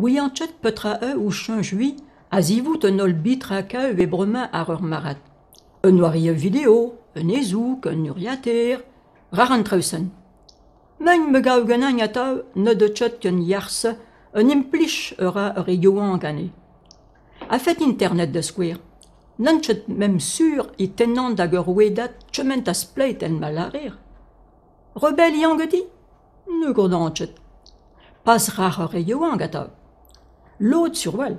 Wianchet petra e ou chanjui, a zivout un ol bitraka e bremañ ar ur marat. Un noiri vidéo, un ezouk, un uriater, rar an treusen. Mein me gao ganan atav, ne de tchet ken yarse, un implich eura gane. A fait internet de square. Nan tchet mem sur i tenant da gur wedat tchement as pleit en malarir. Rebel i angedi? Ne. Pas rar ur egoan gatav. L'autre sur wal.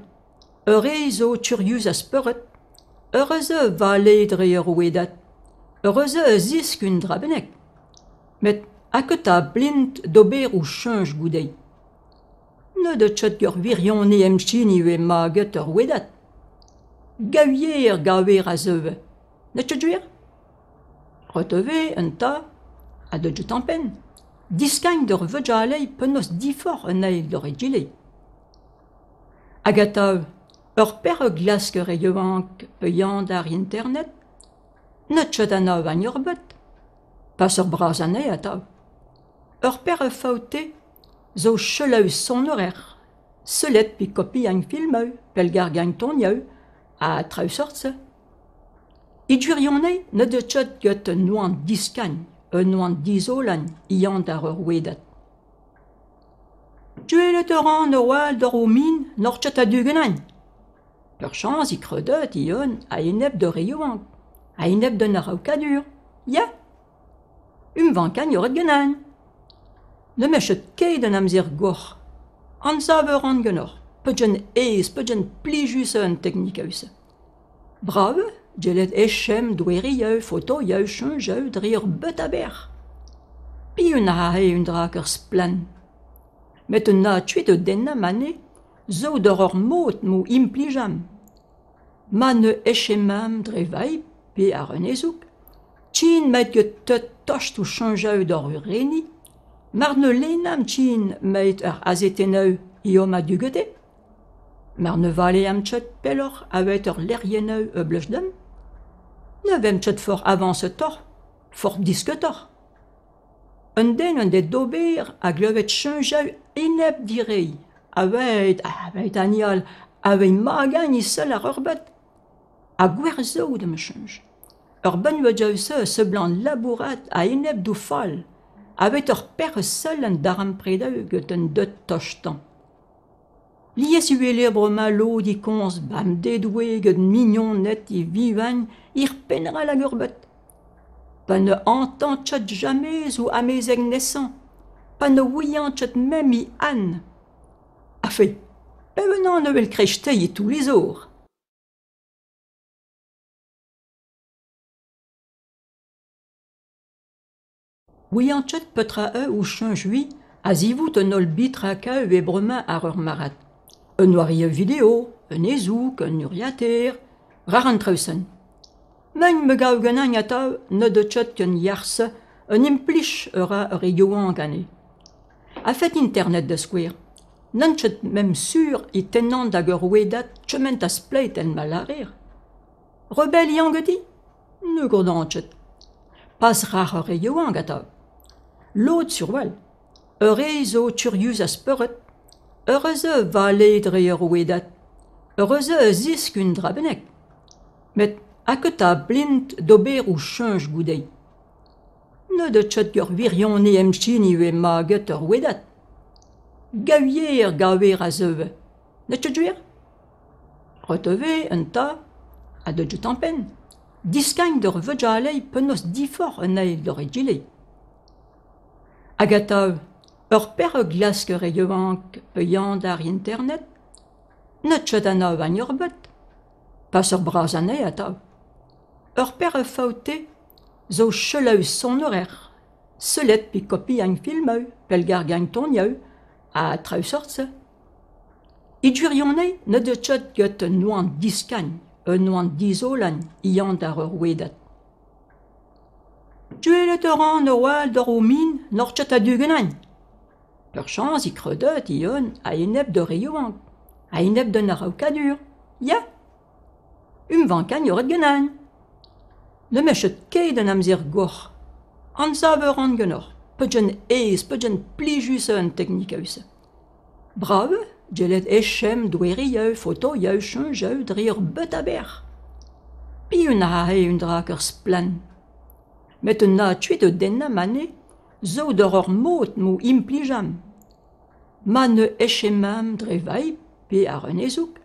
Ur zo turius as peuret. Heureuse vale dre ur wedat. Heureuse zisk un drabenek. Met aketa blint d'ober ou change goudei. Ne de tchet virion ne em chini ve maget ur wedat. Gavier a zeuve. Ne tchet juir? Un ta a de jet en pen. Diskain d'ur vejalei penos difor un ail d'ur egilei. Agatav, ur per glask ur egevank peyant ar internet, ne tchet anav an ur bet. Pas ur braz an e atav. Ur per faute zo chelav son horer, selet pi kopi an filmeu, pel gar gang ton yau, a trau sortse. I durion e ne de tchet get un noan diskañ, un noan. Tuelet ur an ur wal d'or o min, nor tchet a dugenañ. Ur chans i kredet i on a enep de reoank, a enep de nar kadur. Ya! Um vankan yoret genañ. Ne mechet ket an amzir gor. An saver an genor. Peudjen ez, peudjen plijus an teknikaus. Brave, gelet echem doueri yeu, foto yeu, change yeu, dri ur bet a ber. Pi un a un drak ur splan. O denna mane, zo d'or ur mot mou implijam. Ma ne echemam dre vai, pe ar un ezouk. Tchin met get teut tocht ou change yeu d'or ur reni, mar ne lenam tchin met ur azeteneu iom a dugete. Mar ne vale am tchet pelor avet ur leryeneu e blejdem. Ne vem tchet for avance tor, for diske tor. un den an det dober a glevet chenjau enep direi. Avet, avet anial, avet magan isel ar urbet. A gwerzo de me chanj. Ur ben se se blan labourat a enep do fall. Avet ur per seul an daram predau get un deut tochtan. Lies ue lebre malo di kons bam dedwe get mignon net i vivan ir penra la gurbet. Pa ne entend tchat jamais ou amezeg naissant. Pa ne ouiant tchat même i an. A fe, pe venan ne vel krejte i tous les jours. Ouiant tchat petra e ou chanjui, a zivout un ol bitraka e bremañ ar ur marat. Un noiri vidéo, un ezouk, un uriater, rar an treusen. Mein me gao ganan atav, ne de tchet ken yarse, un implich eura ur egoan gane. A fait internet de square. Tchet mem sur i tenant da gur wedat tchement as pleit en malarir. Rebel i angedi? Ne gourdan tchet. Pas rar ur egoan gatav. L'autre sur wal. Turius as peuret, Heureuse vale dre ur wedat. Heureuse zisk un drabenek. Met ha blint d'ober ou chanj goudei. Ne de tchot gur virion ne emchini eo ma get ur wedat. Gavier gaver a zeuve. Ne tchot juir? Reteve un ta a de jut en pen. Diskañ d'ur veja alei penos difor un ail d'ur egilei. Agatav, ur per eo glasker eo ank ar internet, ne tchot an ur bet, pas ur braz an e Ur per faute zo chelav son horer, selet pi kopi an filmeu, pel gar gang ton yau, a trau sortse. I durion e ne de tchet get un noan diskañ, un noan dizolan, iant ar ur wedat. Tuelet ur an ur wal d'or min, nor tchet a dugenañ. Ur chans i kredet i on a enep de reoank, a enep de nar kadur. Ya! Um vankan yoret genañ. meset ket an amzir gor. An saver an genor, peugen ez, peugen plijus an teknik eus. Brave, gelet echem, doueri yeu, foto yeu, chun yeu, drir bet a ber. Pi un a he un drak ur splan. Met un na tuit denna mane, zo d'or ur mot mou implijam. Ma ne echemam dre vai, pe ar un ezouk.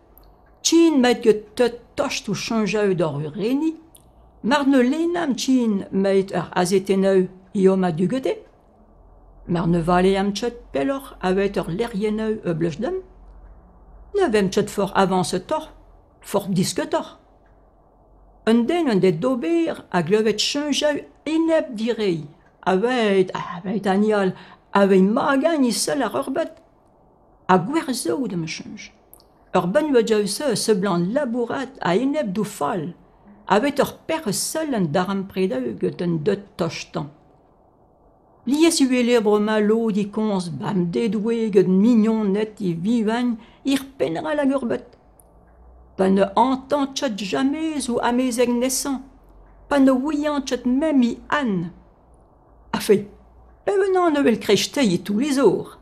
Tchin met ge teut tocht ou chun yeu d'or ur reni, Mar ne lenam tchin meit ar azeteneu iom a dugete, mar ne vale am tchet pelor avet ur lerjeneu e blechdem, ne vem tchet for avance tor, for disketor. Un den un det dober a glevet chunjeu enep direi, avet, avet anial, avet magan isel ar ur bet, a gwerzo de me chunj. Ur ben se, se blan labourat a enep do fall, avet ur per seul un deut tochtan. Lies uele broma lo di kons bam dedoué get mignon net i vivan ir penra la gurbet. Pas ne entend tchat jamais ou amezeg naissant, pas ne ouillant tchat même i an. A fait, pe venant ne vel krejte tous les jours.